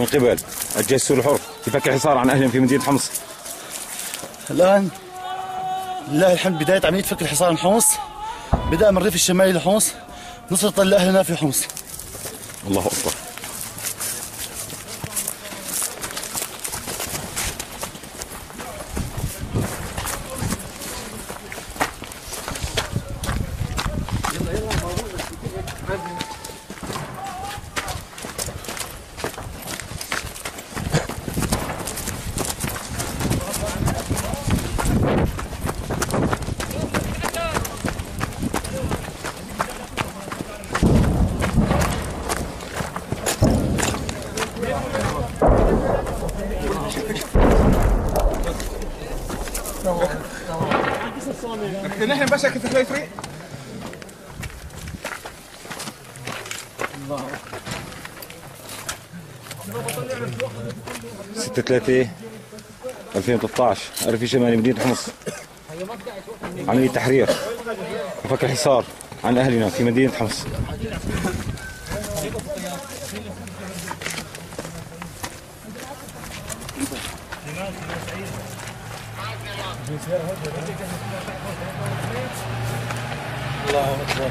من قبل. الجيش السوري الحر. في فك الحصار عن أهلهم في مدينة حمص. الآن لله الحمد بداية عملية فك الحصار عن حمص. بدأ من الريف الشمالي لحمص. نصرة لأهلنا في حمص. الله نحن باشا كيف فري؟ ستة ثلاثة 2013 ريف شمالي مدينة حمص. عملية تحرير؟ وفك الحصار عن أهلنا في مدينة حمص. الله أكبر.